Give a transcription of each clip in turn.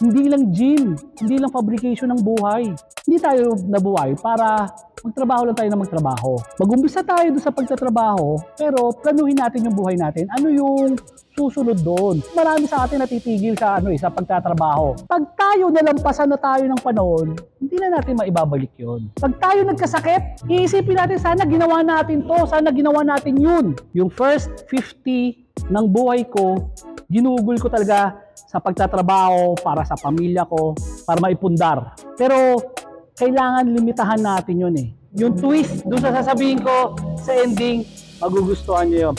Hindi lang gym, hindi lang fabrication ng buhay. Hindi tayo nabuhay para magtrabaho lang tayo na magtrabaho. Mag-umpisa tayo doon sa pagtatrabaho, pero planuhin natin yung buhay natin. Ano yung susunod doon? Marami sa atin natitigil sa ano eh, sa pagtatrabaho. Pag tayo nalampasan na tayo ng panahon, hindi na natin maibabalik yon. Pag tayo nagkasakit, iisipin natin sana ginawa natin to, sana ginawa natin yun. Yung first 50 ng buhay ko, ginugol ko talaga sa pagtatrabaho, para sa pamilya ko, para maipundar. Pero kailangan limitahan natin yun eh. Yung twist, doon sa sasabihin ko sa ending, magugustuhan nyo yun.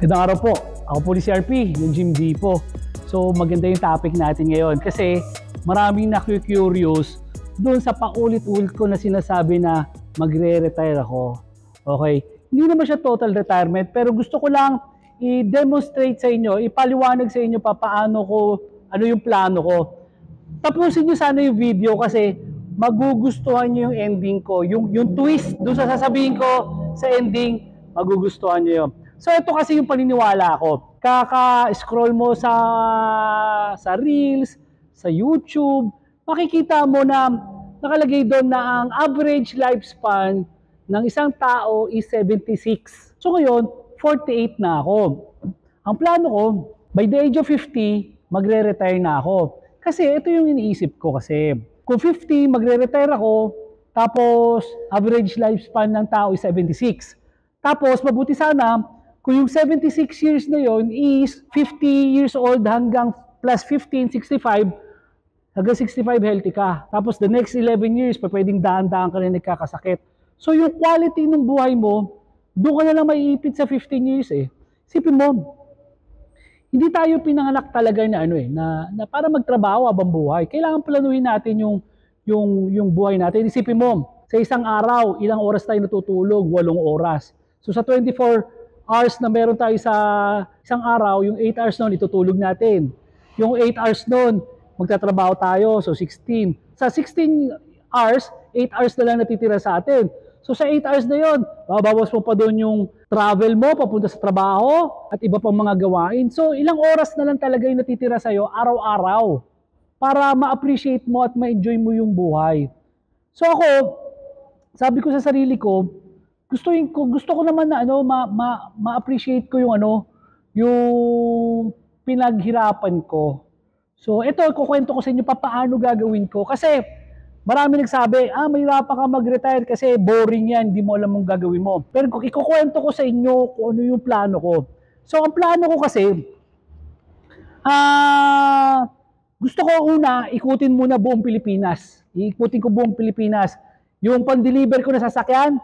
Gandang araw po. Ako po ni CRP, yung Jim D po. So maganda yung topic natin ngayon kasi maraming na-curious doon sa paulit-ulit ko na sinasabi na magre-retire ako. Okay? Hindi naman siya total retirement pero gusto ko lang i-demonstrate sa inyo, ipaliwanag sa inyo pa paano ko, ano yung plano ko. Tapusin nyo sana yung video kasi magugustuhan nyo yung ending ko. Yung, yung twist doon sa sasabihin ko sa ending, magugustuhan nyo yun. So ito kasi yung paniniwala ko. Kaka-scroll mo sa sa Reels, sa YouTube, makikita mo na nakalagay doon na ang average lifespan ng isang tao is 76. So ngayon, 48 na ako. Ang plano ko, by the age of 50, magre-retire na ako. Kasi ito yung iniisip ko kasi. Kung 50, magre-retire ako, tapos average lifespan ng tao is 76. Tapos mabuti sana, kung yung 76 years na yon is 50 years old hanggang plus 15, 65, hanggang 65 healthy ka. Tapos the next 11 years, pa pwedeng daan-daan ka na nagkakasakit. So yung quality ng buhay mo, doon ka na lang maiipit sa 15 years eh. Sipin mo, hindi tayo pinanganak talaga na ano eh, na, na para magtrabaho habang buhay. Kailangan planuhin natin yung, yung, yung buhay natin. Isipin mo, sa isang araw, ilang oras tayo natutulog? Walong oras. So sa 24 hours na meron tayo sa isang araw, yung 8 hours noon, itutulog natin. Yung 8 hours noon, magtatrabaho tayo, so 16. Sa 16 hours, 8 hours na lang natitira sa atin. So sa 8 hours na yon, babawas mo pa doon yung travel mo papunta sa trabaho at iba pang mga gawain. So ilang oras na lang talaga yung natitira sa'yo araw-araw para ma-appreciate mo at ma-enjoy mo yung buhay. So ako, sabi ko sa sarili ko, gusto ko gusto ko naman na ano ma, ma, ma-appreciate ko yung ano yung pinaghirapan ko. So ito kukwento ko sa inyo pa paano gagawin ko kasi Marami nagsabi, ah, mahirapan ka mag-retire kasi boring yan, hindi mo alam mong gagawin mo. Pero ikukwento ko sa inyo kung ano yung plano ko. So, ang plano ko kasi, ah, gusto ko una, ikutin muna buong Pilipinas. Ikutin ko buong Pilipinas. Yung pang-deliver ko na sasakyan,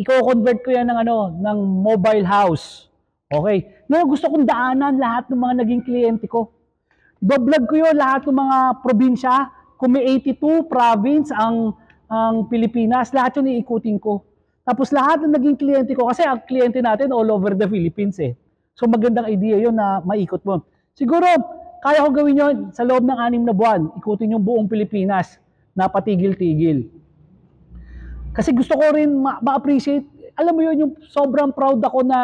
i-convert ko yan ng ano, ng mobile house. Okay. No, gusto kong daanan lahat ng mga naging kliyente ko. Bablog ko yun lahat ng mga probinsya, kung may 82 province ang ang Pilipinas, lahat yun iikutin ko. Tapos lahat ng naging kliyente ko, kasi ang kliyente natin all over the Philippines eh. So magandang idea yun na maikot mo. Siguro, kaya ko gawin yun sa loob ng anim na buwan, ikutin yung buong Pilipinas na patigil-tigil. Kasi gusto ko rin ma-appreciate, alam mo yun, yung sobrang proud ako na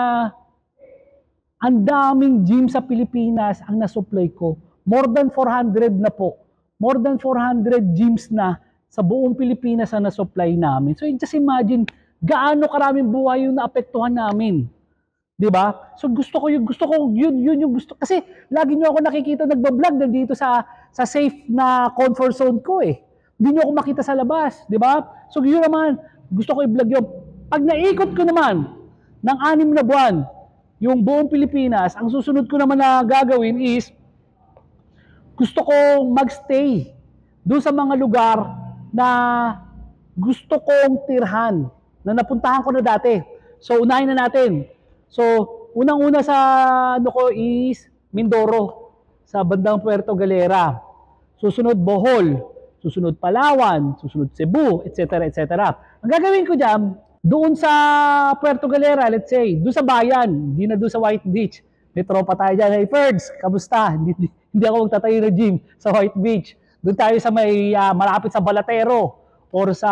ang daming gym sa Pilipinas ang nasupply ko. More than 400 na po more than 400 gyms na sa buong Pilipinas na na-supply namin. So just imagine gaano karaming buhay yung naapektuhan namin. 'Di ba? So gusto ko yung gusto ko yun yun yung gusto kasi lagi niyo ako nakikita nagba-vlog dito sa sa safe na comfort zone ko eh. Hindi niyo ako makita sa labas, 'di ba? So yun naman gusto ko i-vlog yun. Pag naikot ko naman ng anim na buwan yung buong Pilipinas, ang susunod ko naman na gagawin is gusto ko magstay doon sa mga lugar na gusto kong tirhan na napuntahan ko na dati. So unahin na natin. So unang-una sa ano ko is Mindoro sa bandang Puerto Galera. Susunod Bohol, susunod Palawan, susunod Cebu, etc. etc. Ang gagawin ko diyan, doon sa Puerto Galera, let's say, doon sa bayan, hindi na doon sa White Beach. May tropa tayo dyan. Hey, Ferds, kamusta? Hindi, hindi ako magtatayo ng gym sa White Beach. Doon tayo sa may uh, malapit sa Balatero or sa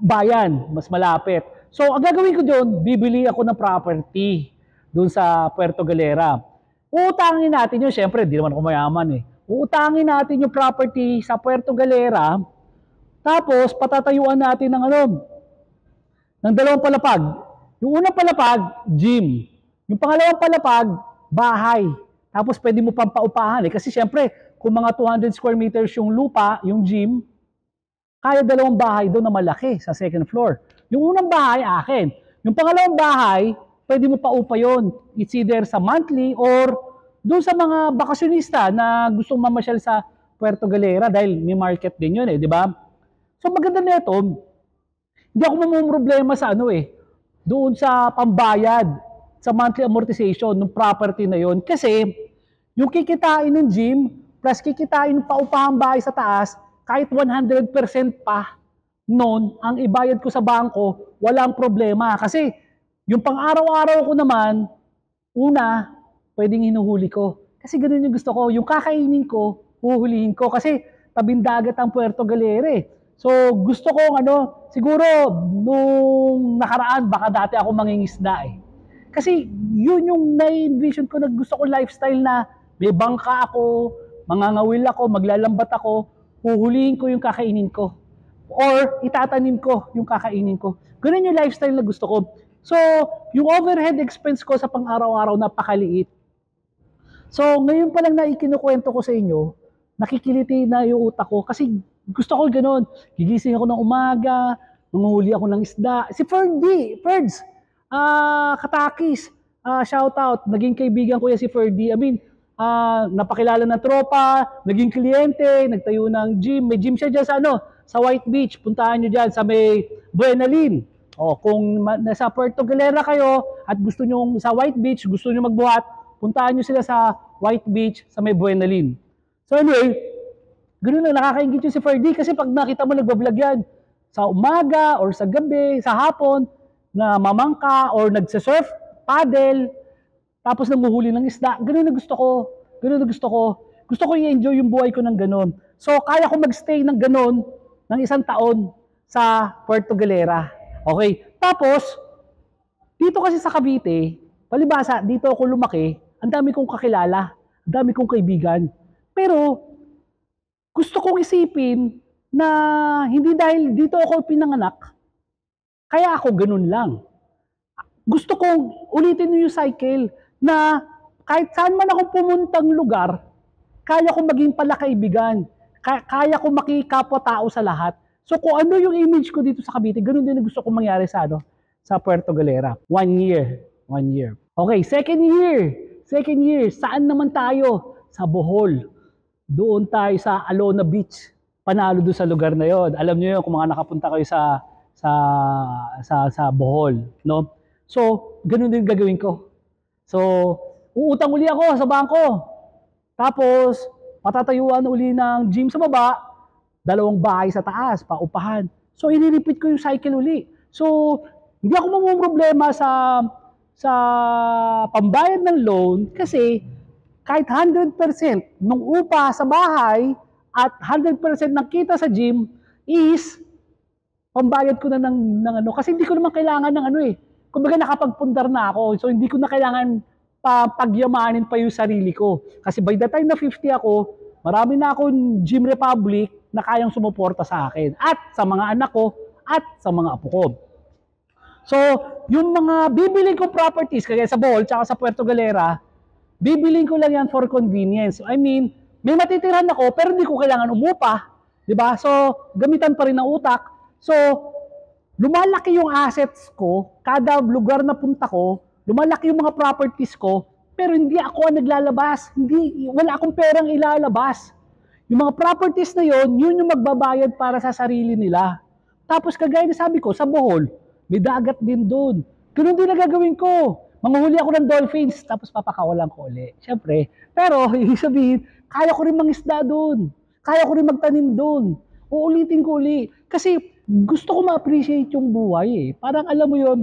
bayan, mas malapit. So, ang gagawin ko doon, bibili ako ng property doon sa Puerto Galera. Uutangin natin yun, syempre, di naman ako mayaman eh. Uutangin natin yung property sa Puerto Galera, tapos patatayuan natin ng ano, ng dalawang palapag. Yung unang palapag, gym. Yung pangalawang palapag, bahay. Tapos pwede mo pang paupahan eh. Kasi syempre, kung mga 200 square meters yung lupa, yung gym, kaya dalawang bahay doon na malaki sa second floor. Yung unang bahay, akin. Yung pangalawang bahay, pwede mo paupa yon. It's either sa monthly or doon sa mga bakasyonista na gustong mamasyal sa Puerto Galera dahil may market din yun eh, di ba? So maganda nito, hindi ako problema sa ano eh, doon sa pambayad, sa monthly amortization ng property na yon kasi yung kikitain ng gym plus kikitain ng paupahang bahay sa taas, kahit 100% pa noon ang ibayad ko sa bangko, walang problema. Kasi yung pang-araw-araw ko naman, una, pwedeng hinuhuli ko. Kasi ganun yung gusto ko. Yung kakainin ko, huhulihin ko. Kasi tabing dagat ang Puerto Galera eh. So gusto ko ano, siguro nung nakaraan baka dati ako mangingisda eh. Kasi yun yung na-envision ko na gusto ko lifestyle na may bangka ako, mangangawil ako, maglalambat ako, huhulihin ko yung kakainin ko. Or itatanim ko yung kakainin ko. Ganun yung lifestyle na gusto ko. So, yung overhead expense ko sa pang-araw-araw napakaliit. So, ngayon pa lang na ikinukwento ko sa inyo, nakikiliti na yung utak ko kasi gusto ko ganoon. Gigising ako ng umaga, manguhuli ako ng isda. Si Ferdy, Ferds, uh, Katakis, uh, shout out, naging kaibigan ko yan si Ferdy. I mean, uh, napakilala ng tropa, naging kliyente, nagtayo ng gym. May gym siya dyan sa ano, sa White Beach. Puntahan nyo dyan sa may Buenalin. O, kung nasa Puerto Galera kayo at gusto nyo sa White Beach, gusto nyo magbuhat, puntahan nyo sila sa White Beach sa may Buenalin. So anyway, Ganun lang, nakakaingit yung si Ferdy kasi pag nakita mo nagbablog yan, sa umaga or sa gabi, sa hapon, na mamangka or nagsasurf, paddle, tapos nanguhuli ng isda, ganun na gusto ko. Ganun na gusto ko. Gusto ko i-enjoy yung buhay ko ng ganun. So, kaya ko magstay ng ganun ng isang taon sa Puerto Galera. Okay? Tapos, dito kasi sa Cavite, palibasa, dito ako lumaki, ang dami kong kakilala, ang dami kong kaibigan. Pero, gusto kong isipin na hindi dahil dito ako pinanganak, kaya ako ganun lang. Gusto kong ulitin yung cycle na kahit saan man ako pumuntang lugar, kaya ko maging pala kaibigan. Kaya ko makikapwa-tao sa lahat. So kung ano yung image ko dito sa Cavite, ganun din gusto kong mangyari sa ano, sa Puerto Galera. One year. One year. Okay, second year. Second year, saan naman tayo? Sa Bohol doon tayo sa Alona Beach. Panalo doon sa lugar na yon. Alam niyo yun kung mga nakapunta kayo sa sa sa sa Bohol, no? So, ganun din gagawin ko. So, uutang uli ako sa bangko. Tapos, patatayuan uli ng gym sa baba, dalawang bahay sa taas, paupahan. So, i-repeat ko yung cycle uli. So, hindi ako problema sa sa pambayad ng loan kasi kahit 100% ng upa sa bahay at 100% ng kita sa gym is pambayad ko na ng, ng ano. Kasi hindi ko naman kailangan ng ano eh. Kumbaga nakapagpundar na ako. So hindi ko na kailangan pa pagyamanin pa yung sarili ko. Kasi by the time na 50 ako, marami na akong Gym Republic na kayang sumuporta sa akin. At sa mga anak ko at sa mga apo ko. So, yung mga bibili ko properties, kaya sa Bohol, tsaka sa Puerto Galera, bibiling ko lang yan for convenience. I mean, may matitirhan ako pero hindi ko kailangan umupa. ba? So, gamitan pa rin ng utak. So, lumalaki yung assets ko, kada lugar na punta ko, lumalaki yung mga properties ko, pero hindi ako ang naglalabas. Hindi, wala akong perang ilalabas. Yung mga properties na yon, yun yung magbabayad para sa sarili nila. Tapos kagaya na sabi ko, sa Bohol, may dagat din doon. Ganun din na ko. Manguhuli ako ng dolphins, tapos papakawalan ko ulit. Siyempre. Pero, ibig sabihin, kaya ko rin mangisda doon. Kaya ko rin magtanim doon. Uulitin ko uli. Kasi gusto ko ma-appreciate yung buhay eh. Parang alam mo yon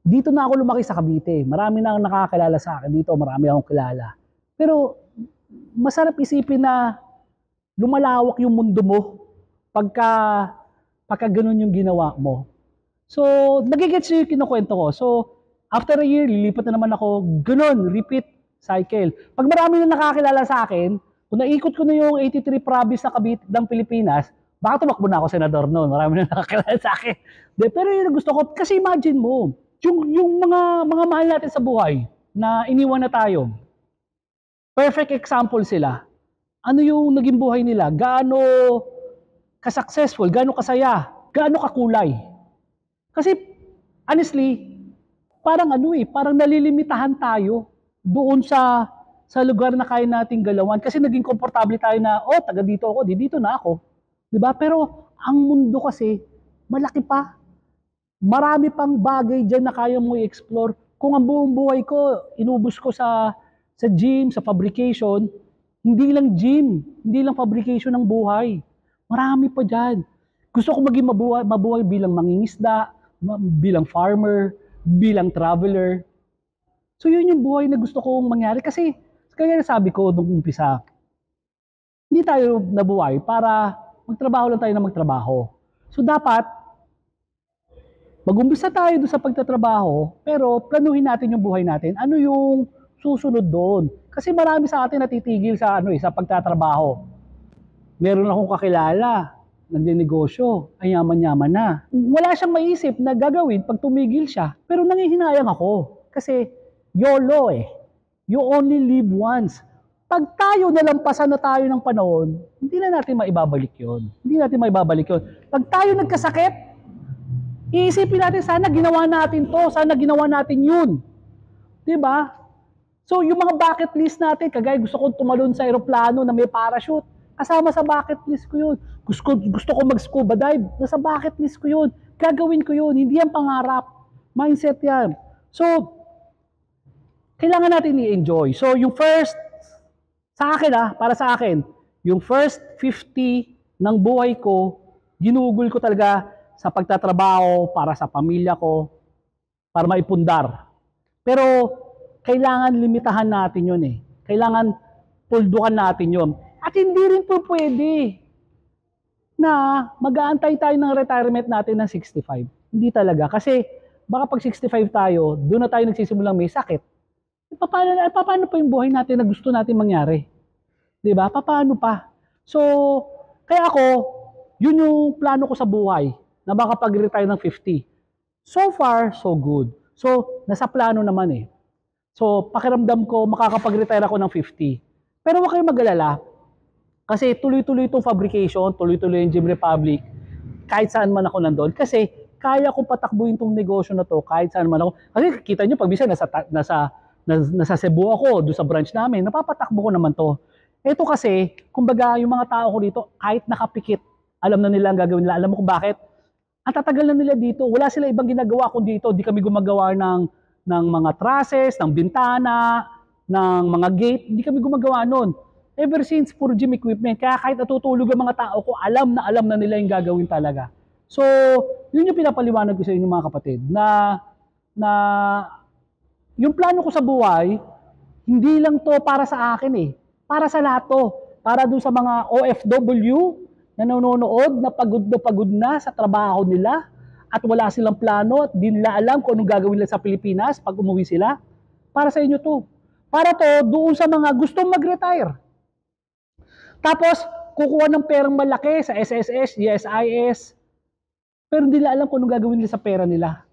dito na ako lumaki sa Cavite. Marami na ang nakakilala sa akin dito. Marami akong kilala. Pero masarap isipin na lumalawak yung mundo mo pagka, pagka ganun yung ginawa mo. So, nagigets yung kinukwento ko. So, After a year, lilipat na naman ako. Ganon, repeat. cycle. Pag marami na nakakilala sa akin, kung naikot ko na yung 83 province na Cavite ng Pilipinas, baka tumakbo na ako senador noon. Marami na nakakilala sa akin. De, pero yun gusto ko, kasi imagine mo, yung, yung mga, mga mahal natin sa buhay, na iniwan na tayo, perfect example sila. Ano yung naging buhay nila? Gaano ka-successful? Gaano kasaya? Gaano kakulay? Kasi, honestly, parang ano eh, parang nalilimitahan tayo doon sa sa lugar na kaya nating galawan kasi naging komportable tayo na oh taga dito ako di dito na ako 'di ba pero ang mundo kasi malaki pa. Marami pang bagay diyan na kaya mo i-explore. Kung ang buong buhay ko inubos ko sa sa gym sa fabrication hindi lang gym hindi lang fabrication ng buhay. Marami pa diyan gusto ko maging mabuhay, mabuhay bilang mangingisda bilang farmer bilang traveler. So yun yung buhay na gusto kong mangyari. Kasi kaya sabi ko nung umpisa, hindi tayo nabuhay para magtrabaho lang tayo na magtrabaho. So dapat mag-umpisa tayo doon sa pagtatrabaho, pero planuhin natin yung buhay natin. Ano yung susunod doon? Kasi marami sa atin natitigil sa ano eh, sa pagtatrabaho. Meron akong kakilala, negosyo, ay yaman-yaman na. Wala siyang maisip na gagawin pag tumigil siya. Pero nangihinayang ako. Kasi YOLO eh. You only live once. Pag tayo nalampasan na tayo ng panahon, hindi na natin maibabalik yon. Hindi natin maibabalik yon. Pag tayo nagkasakit, iisipin natin, sana ginawa natin to, sana ginawa natin yun. Ba? So, yung mga bucket list natin, kagaya gusto kong tumalon sa aeroplano na may parachute, kasama sa bucket list ko yun. Gusto, gusto ko mag-scuba dive. Nasa bucket list ko yun. Gagawin ko yun. Hindi yan pangarap. Mindset yan. So, kailangan natin i-enjoy. So, yung first, sa akin ah, para sa akin, yung first 50 ng buhay ko, ginugol ko talaga sa pagtatrabaho, para sa pamilya ko, para maipundar. Pero, kailangan limitahan natin yun eh. Kailangan puldukan natin yun. At hindi rin po pwede na mag-aantay tayo ng retirement natin ng 65. Hindi talaga. Kasi baka pag 65 tayo, doon na tayo nagsisimulang may sakit. E, paano, e, paano pa yung buhay natin na gusto natin mangyari? Di ba? Paano pa? So, kaya ako, yun yung plano ko sa buhay na makapag-retire ng 50. So far, so good. So, nasa plano naman eh. So, pakiramdam ko, makakapag-retire ako ng 50. Pero huwag kayong mag-alala. Kasi tuloy-tuloy itong fabrication, tuloy-tuloy yung Gym Republic, kahit saan man ako nandoon. Kasi kaya ko patakbuhin itong negosyo na to kahit saan man ako. Kasi kita nyo, pag bisa nasa, nasa, nasa, Cebu ako, doon sa branch namin, napapatakbo ko naman to. Ito kasi, kumbaga yung mga tao ko dito, kahit nakapikit, alam na nila ang gagawin nila. Alam mo kung bakit? Ang tatagal na nila dito. Wala sila ibang ginagawa kung dito. Di kami gumagawa ng, ng mga trusses, ng bintana, ng mga gate. Hindi kami gumagawa noon ever since puro gym equipment. Kaya kahit natutulog ang mga tao ko, alam na alam na nila yung gagawin talaga. So, yun yung pinapaliwanag ko sa inyo mga kapatid, na, na yung plano ko sa buhay, hindi lang to para sa akin eh. Para sa lahat to. Para dun sa mga OFW na nanonood, na pagod na pagod na sa trabaho nila, at wala silang plano at di nila alam kung anong gagawin nila sa Pilipinas pag umuwi sila. Para sa inyo to. Para to doon sa mga gustong mag-retire. Tapos, kukuha ng perang malaki sa SSS, USIS, pero hindi nila alam kung anong gagawin nila sa pera nila.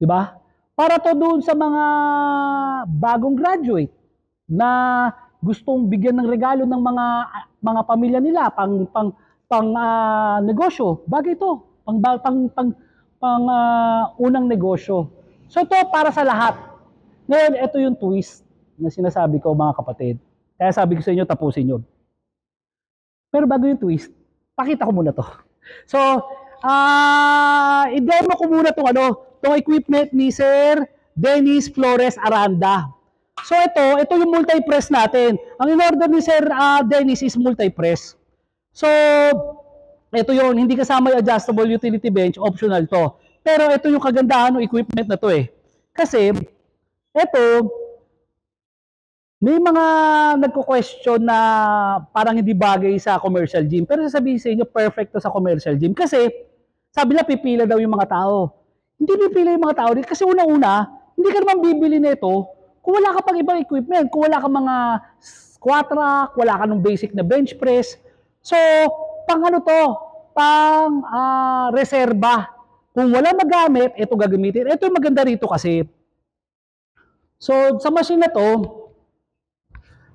Di ba? Para to doon sa mga bagong graduate na gustong bigyan ng regalo ng mga mga pamilya nila pang pang pang uh, negosyo. Bagay ito, pang pang pang, pang uh, unang negosyo. So to para sa lahat. Ngayon, ito yung twist na sinasabi ko mga kapatid. Kaya sabi ko sa inyo, tapusin nyo. Pero bago yung twist, pakita ko muna to. So, uh, i-demo ko muna itong ano, itong equipment ni Sir Dennis Flores Aranda. So ito, ito yung multi-press natin. Ang in-order ni Sir uh, Dennis is multi-press. So, ito yon hindi kasama yung adjustable utility bench, optional to. Pero ito yung kagandahan ng equipment na to eh. Kasi, ito, may mga nagko-question na parang hindi bagay sa commercial gym. Pero sasabihin sa inyo, perfect to sa commercial gym. Kasi, sabi na pipila daw yung mga tao. Hindi pipila yung mga tao. Kasi una-una, hindi ka naman bibili nito Kung wala ka pang ibang equipment, kung wala ka mga squat rack, wala ka ng basic na bench press, so, pang ano to, pang uh, reserba. Kung wala magamit, ito gagamitin. Ito yung maganda rito kasi. So, sa machine na to,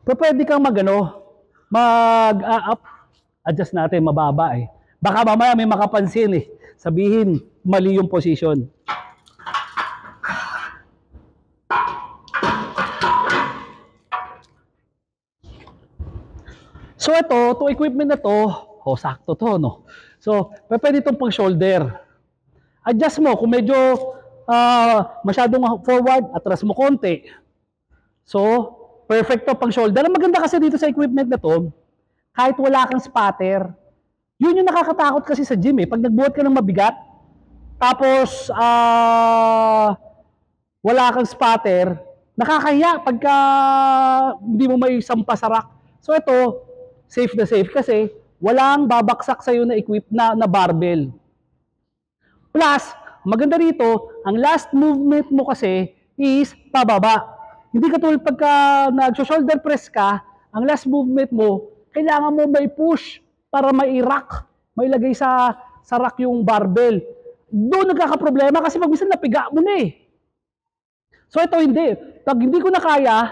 pwede kang magano, mag uh, up, adjust natin, mababa eh. Baka mamaya may makapansin eh. Sabihin, mali yung position. So ito, to equipment na to, oh, sakto to, no? So, pwede itong pang shoulder. Adjust mo, kung medyo uh, masyadong forward, atras mo konti. So, perfect to pang shoulder. Ang maganda kasi dito sa equipment na to, kahit wala kang spotter, yun yung nakakatakot kasi sa gym eh. Pag nagbuhat ka ng mabigat, tapos uh, wala kang spotter, nakakahiya pagka hindi mo may sampa sa rack. So ito, safe na safe kasi walang babaksak sa'yo na equip na, na barbell. Plus, maganda rito, ang last movement mo kasi is pababa. Hindi ka tulad pagka nag-shoulder press ka, ang last movement mo, kailangan mo may push para may rack, may lagay sa, sa rack yung barbell. Doon nagkakaproblema kasi pag minsan napiga mo na eh. So ito hindi. Pag hindi ko na kaya,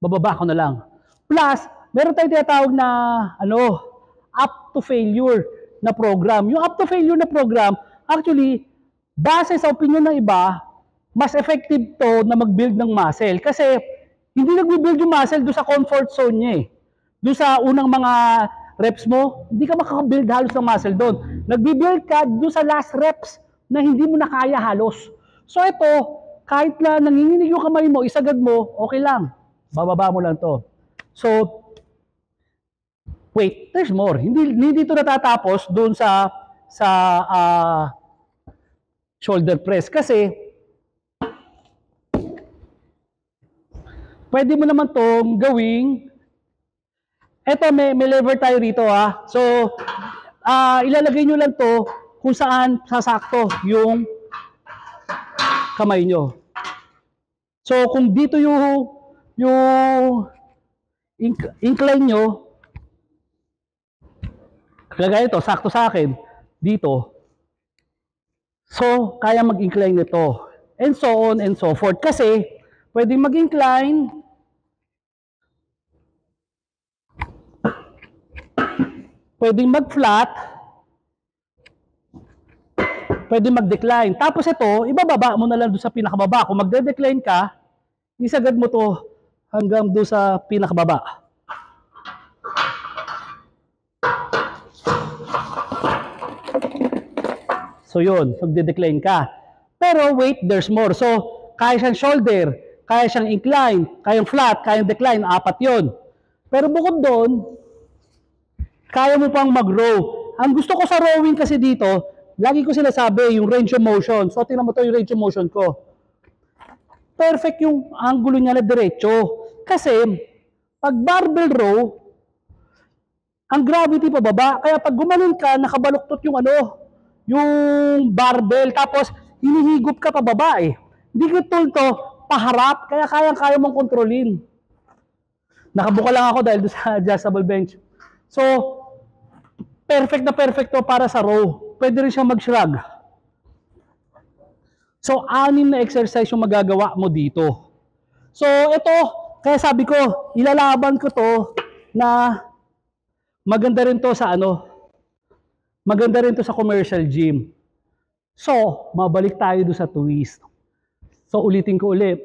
bababa ko na lang. Plus, meron tayong tinatawag na ano, up to failure na program. Yung up to failure na program, actually, base sa opinion ng iba, mas effective to na mag-build ng muscle. Kasi, hindi nag-build yung muscle doon sa comfort zone niya eh. Doon sa unang mga reps mo, hindi ka makaka-build halos ng muscle doon. Nag-build ka doon sa last reps na hindi mo na kaya halos. So ito, kahit na nanginginig yung kamay mo, isagad mo, okay lang. Bababa mo lang to. So, wait, there's more. Hindi, hindi ito natatapos doon sa sa uh, shoulder press kasi pwede mo naman tong gawing eto may, may lever tayo rito ha. So uh, ilalagay nyo lang to kung saan sasakto yung kamay nyo. So kung dito yung yung incline nyo, Kagaya ito, sakto sa akin, dito. So, kaya mag-incline ito. And so on and so forth. Kasi, pwedeng mag-incline, pwedeng mag-flat, pwedeng mag-decline. Tapos ito, ibababa mo na lang doon sa pinakababa. Kung magde-decline ka, isagad mo to hanggang doon sa pinakababa. So yun, magde-decline ka. Pero wait, there's more. So, kaya siyang shoulder, kaya siyang incline, kayang flat, kayang decline, apat yon. Pero bukod doon, kaya mo pang mag-row. Ang gusto ko sa rowing kasi dito, lagi ko sila sabi, yung range of motion. So, tingnan mo to yung range of motion ko. Perfect yung angulo niya na diretso. Kasi, pag barbell row, ang gravity pababa. Kaya pag gumanon ka, nakabaluktot yung ano, yung barbell, tapos hinihigop ka pababa eh. Hindi ko tool to, paharap, kaya kayang-kaya mong kontrolin. Nakabuka lang ako dahil sa adjustable bench. So, perfect na perfect to para sa row. Pwede rin siyang mag-shrug. So, anim na exercise yung magagawa mo dito. So, ito, kaya sabi ko, ilalaban ko to na maganda rin to sa ano, Maganda rin to sa commercial gym. So, mabalik tayo do sa twist. So, ulitin ko ulit.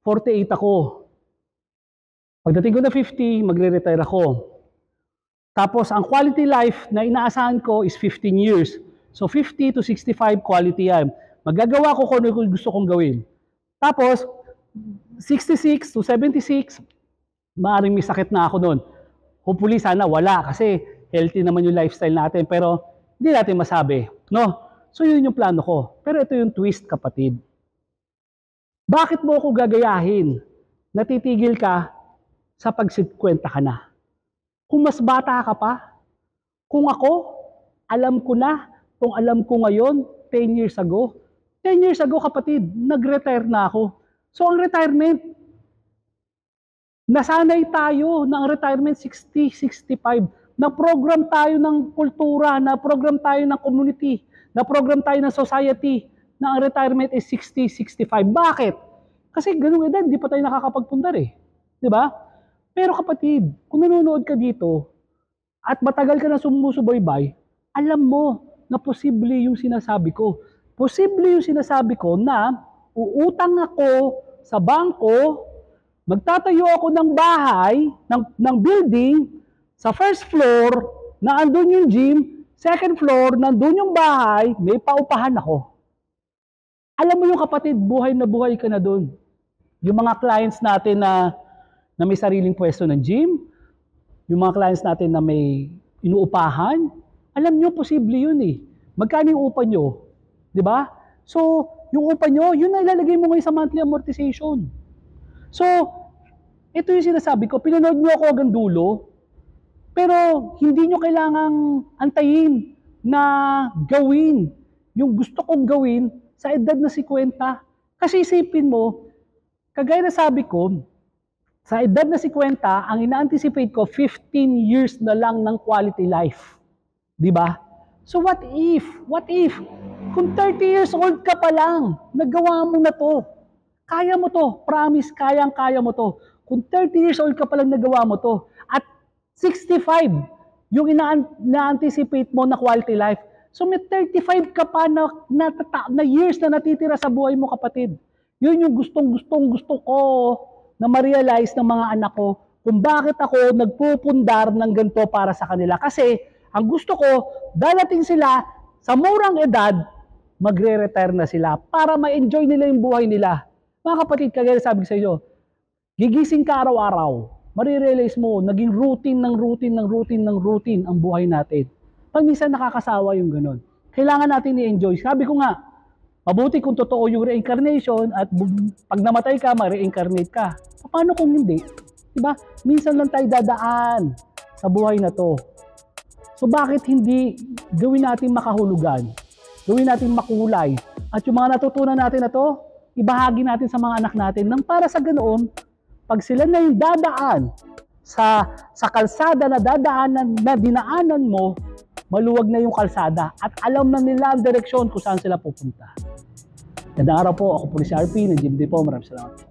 48 ako. Pagdating ko na 50, magre-retire ako. Tapos, ang quality life na inaasahan ko is 15 years. So, 50 to 65 quality time. Magagawa ko kung ano gusto kong gawin. Tapos, 66 to 76, maaaring may sakit na ako noon. Hopefully, sana wala kasi healthy naman yung lifestyle natin. Pero, hindi natin masabi. No? So yun yung plano ko. Pero ito yung twist kapatid. Bakit mo ako gagayahin? Natitigil ka sa pagsikwenta ka na. Kung mas bata ka pa, kung ako, alam ko na, kung alam ko ngayon, 10 years ago, 10 years ago kapatid, nag-retire na ako. So ang retirement, Nasanay tayo ng retirement 60, 65. Na-program tayo ng kultura, na-program tayo ng community, na-program tayo ng society na ang retirement is 60, 65. Bakit? Kasi ganung edad, di pa tayo nakakapagpundar eh. Di ba? Pero kapatid, kung nanonood ka dito at matagal ka na sumusubaybay, alam mo na posible yung sinasabi ko. Posible yung sinasabi ko na uutang ako sa bangko magtatayo ako ng bahay, ng, ng building, sa first floor, na andun yung gym, second floor, nandun yung bahay, may paupahan ako. Alam mo yung kapatid, buhay na buhay ka na doon. Yung mga clients natin na, na may sariling pwesto ng gym, yung mga clients natin na may inuupahan, alam nyo, posible yun eh. Magkano yung upa nyo? Di ba? So, yung upa nyo, yun na ilalagay mo ngayon sa monthly amortization. So, ito yung sinasabi ko, pinanood nyo ako hanggang dulo, pero hindi nyo kailangang antayin na gawin yung gusto kong gawin sa edad na 50. Kasi isipin mo, kagaya na sabi ko, sa edad na 50, ang ina-anticipate ko, 15 years na lang ng quality life. Di ba? So what if, what if, kung 30 years old ka pa lang, nagawa mo na to, kaya mo to. Promise, kayang-kaya mo to. Kung 30 years old ka palang nagawa mo to, at 65, yung ina-anticipate mo na quality life, so may 35 ka pa na, na, na years na natitira sa buhay mo, kapatid. Yun yung gustong-gustong gusto ko na ma-realize ng mga anak ko kung bakit ako nagpupundar ng ganito para sa kanila. Kasi ang gusto ko, darating sila sa murang edad, magre-retire na sila para ma-enjoy nila yung buhay nila. Mga kapatid, kagaya sabi sa inyo, gigising ka araw-araw, marirealize mo, naging routine ng routine ng routine ng routine ang buhay natin. Pag minsan nakakasawa yung ganun. Kailangan natin i-enjoy. Sabi ko nga, mabuti kung totoo yung reincarnation at pag namatay ka, ma-reincarnate ka. Paano kung hindi? Diba? Minsan lang tayo dadaan sa buhay na to. So bakit hindi gawin natin makahulugan? Gawin natin makulay? At yung mga natutunan natin na to, ibahagi natin sa mga anak natin nang para sa ganoon, pag sila na yung dadaan sa, sa kalsada na dadaanan na dinaanan mo, maluwag na yung kalsada at alam na nila ang direksyon kung saan sila pupunta. Gandang araw po, ako po si RP ng Jim po. Maraming salamat.